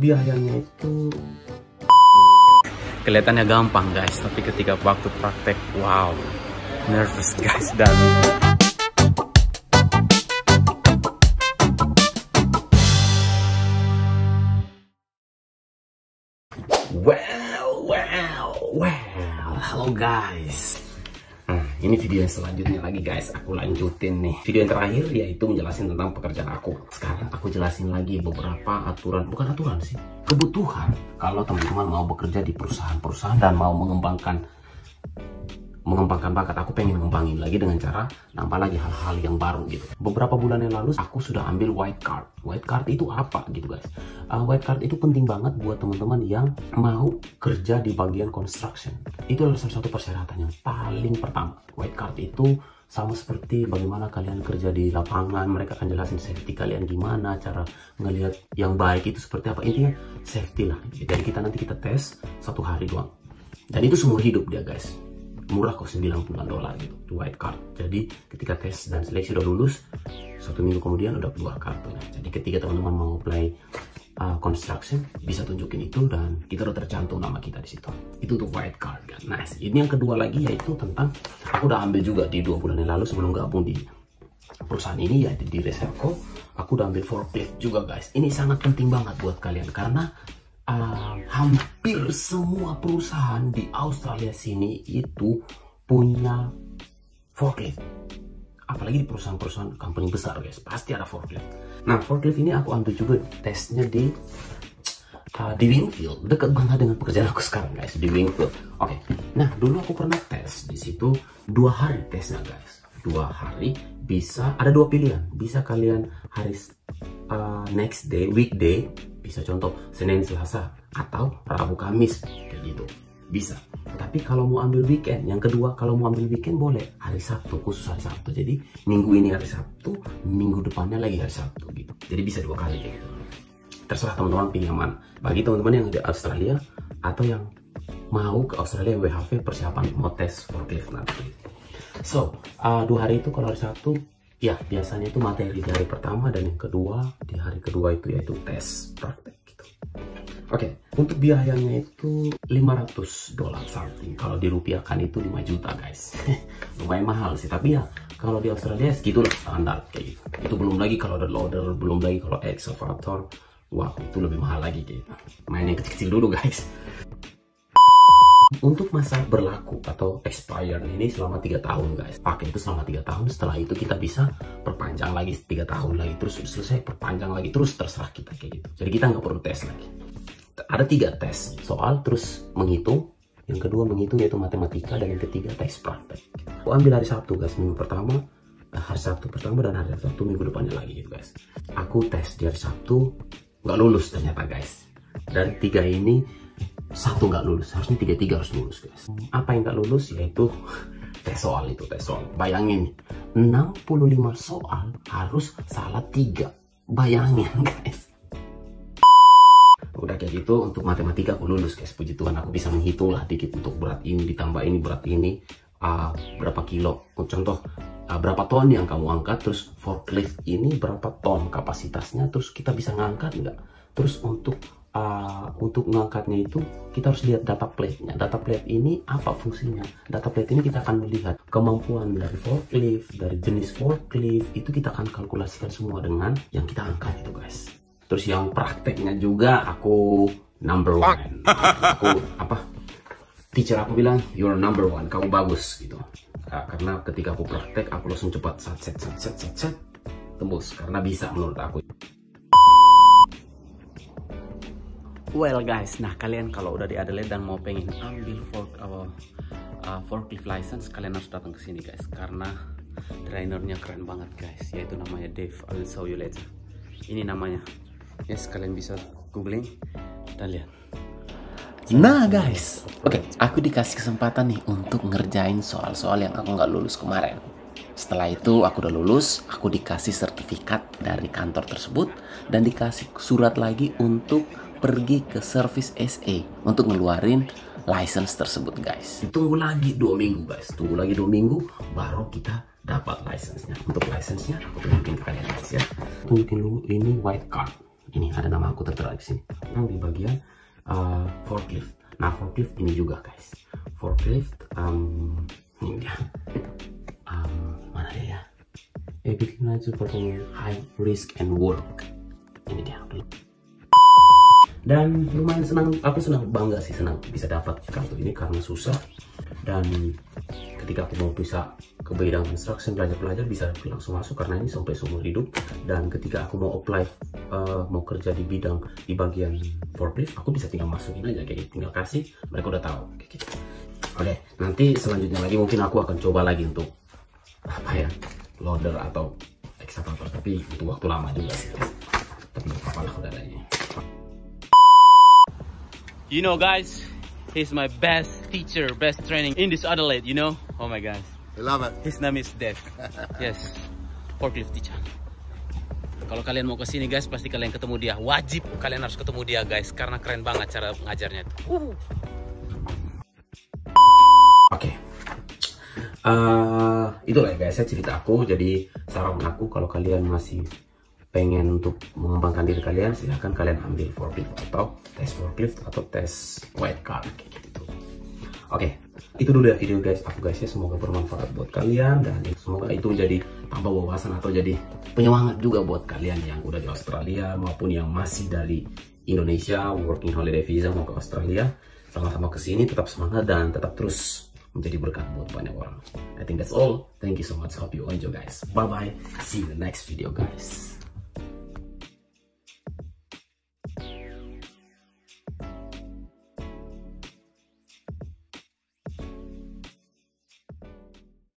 biayanya itu kelihatannya gampang guys, tapi ketika waktu praktek, wow, nervous guys dan Wow, wow, wow, halo guys. Ini video yang selanjutnya lagi guys, aku lanjutin nih. Video yang terakhir yaitu menjelaskan tentang pekerjaan aku. Sekarang aku jelasin lagi beberapa aturan, bukan aturan sih, kebutuhan kalau teman-teman mau bekerja di perusahaan-perusahaan dan mau mengembangkan mengembangkan bakat. Aku pengen ngembangin lagi dengan cara nambah lagi hal-hal yang baru gitu. Beberapa bulan yang lalu aku sudah ambil white card. White card itu apa gitu guys? Uh, white card itu penting banget buat teman-teman yang mau kerja di bagian construction. Itu adalah salah satu persyaratan yang paling pertama. White card itu sama seperti bagaimana kalian kerja di lapangan mereka akan jelasin safety kalian gimana cara ngelihat yang baik itu seperti apa. Intinya safety lah. Jadi kita nanti kita tes satu hari doang. Dan itu seumur hidup dia guys murah kok 90 dolar gitu white card. Jadi ketika tes dan seleksi udah lulus satu minggu kemudian udah keluar kartu jadi ketika teman-teman mau apply uh, construction bisa tunjukin itu dan kita udah tercantum nama kita di situ. Itu untuk white card kan? Nice ini yang kedua lagi yaitu tentang aku udah ambil juga di dua bulan yang lalu sebelum gabung di perusahaan ini yaitu di Reserco. Aku udah ambil forklift juga guys. Ini sangat penting banget buat kalian karena uh, hampir semua perusahaan di Australia sini itu punya forklift. Apalagi di perusahaan-perusahaan company besar guys, pasti ada forklift. Nah forklift ini aku ambil juga tesnya di uh, di Wingfield, dekat banget dengan pekerjaan aku sekarang guys di Wingfield. Oke, okay. nah dulu aku pernah tes di situ dua hari tesnya guys, dua hari bisa ada dua pilihan, bisa kalian hari uh, next day weekday bisa contoh Senin Selasa atau Rabu Kamis kayak gitu. Bisa. Tapi kalau mau ambil weekend yang kedua kalau mau ambil weekend boleh. Hari Sabtu khusus hari Sabtu. Jadi minggu ini hari Sabtu minggu depannya lagi hari Sabtu gitu. Jadi bisa dua kali gitu. Terserah teman-teman pilih mana. Bagi teman-teman yang di Australia atau yang mau ke Australia WHV persiapan mau tes forklift nanti. So uh, dua hari itu kalau hari Sabtu ya biasanya itu materi di hari pertama dan yang kedua di hari kedua itu yaitu tes praktek gitu. Oke okay, untuk biayanya itu 500 dolar something. Kalau dirupiahkan itu 5 juta guys. Lumayan mahal sih tapi ya kalau di Australia segitu lah standar kayak gitu. Itu belum lagi kalau ada loader belum lagi kalau excavator wah itu lebih mahal lagi kayak gitu. Main yang kecil-kecil dulu guys untuk masa berlaku atau expired ini selama tiga tahun guys. Pakai itu selama tiga tahun setelah itu kita bisa perpanjang lagi tiga tahun lagi terus selesai perpanjang lagi terus terserah kita kayak gitu. Jadi kita nggak perlu tes lagi. Ada tiga tes soal terus menghitung. Yang kedua menghitung yaitu matematika dan yang ketiga tes praktek. Aku ambil hari Sabtu guys minggu pertama eh, hari Sabtu pertama dan hari Sabtu minggu depannya lagi gitu guys. Aku tes di hari Sabtu nggak lulus ternyata guys. Dari tiga ini satu nggak lulus harusnya tiga tiga harus lulus guys. Apa yang nggak lulus? Yaitu tes soal itu tes soal. Bayangin 65 soal harus salah tiga. Bayangin guys. Udah kayak gitu untuk matematika aku lulus guys. Puji Tuhan aku bisa menghitung lah dikit untuk berat ini ditambah ini berat ini. Uh, berapa kilo? Contoh uh, berapa ton yang kamu angkat terus forklift ini berapa ton kapasitasnya terus kita bisa ngangkat nggak? Terus untuk uh, untuk mengangkatnya itu kita harus lihat data plate-nya. Data plate ini apa fungsinya? Data plate ini kita akan melihat kemampuan dari forklift, dari jenis forklift, itu kita akan kalkulasikan semua dengan yang kita angkat itu guys. Terus yang prakteknya juga aku number one. Aku apa? Teacher aku bilang you're number one, kamu bagus gitu. Nah, karena ketika aku praktek aku langsung cepat set set set set set, set tembus karena bisa menurut aku. Well guys, nah kalian kalau udah di Adelaide dan mau pengen ambil fork, uh, uh, forklift license, kalian harus datang ke sini guys, karena trainernya keren banget guys, yaitu namanya Dave. I will show you later. Ini namanya. Yes, kalian bisa googling dan lihat. Nah guys, oke, okay, aku dikasih kesempatan nih untuk ngerjain soal-soal yang aku nggak lulus kemarin. Setelah itu aku udah lulus, aku dikasih sertifikat dari kantor tersebut dan dikasih surat lagi untuk pergi ke service SA untuk ngeluarin license tersebut guys. Tunggu lagi dua minggu guys, tunggu lagi dua minggu baru kita dapat license-nya. Untuk license-nya aku tunjukin ke kalian guys ya. Tunjukin dulu ini white card. ini ada nama aku tertera di sini yang di bagian uh, forklift nah forklift ini juga guys forklift um, ini dia um, mana dia ya perform high risk and dia dan lumayan senang aku senang bangga sih senang bisa dapat kartu ini karena susah. Dan ketika aku mau bisa ke bidang construction belajar-belajar bisa langsung masuk karena ini sampai seumur hidup. Dan ketika aku mau apply uh, mau kerja di bidang di bagian forklift aku bisa tinggal masukin aja kayak gitu. tinggal kasih mereka udah tahu kayak gitu. Oke okay, nanti selanjutnya lagi mungkin aku akan coba lagi untuk apa ya loader atau excavator tapi itu waktu lama juga sih tapi apa lah udah you know guys He's my best teacher, best training in this Adelaide, you know? Oh my gosh. I love it. His name is Dev. yes. Forklift teacher. Kalau kalian mau ke sini guys, pasti kalian ketemu dia. Wajib kalian harus ketemu dia guys, karena keren banget cara ngajarnya. Uh. Oke. Okay. Uh, eh, itulah ya guys, saya cerita aku. Jadi saran aku kalau kalian masih pengen untuk mengembangkan diri kalian silahkan kalian ambil forklift atau tes forklift atau tes white card kayak gitu. Oke okay, itu dulu ya video guys. Aku guys ya semoga bermanfaat buat kalian dan semoga itu jadi tambah wawasan atau jadi penyemangat juga buat kalian yang udah di Australia maupun yang masih dari Indonesia working holiday visa mau ke Australia. Sama-sama ke sini tetap semangat dan tetap terus menjadi berkat buat banyak orang. I think that's all. Thank you so much. Hope you enjoy guys. Bye bye see you in the next video guys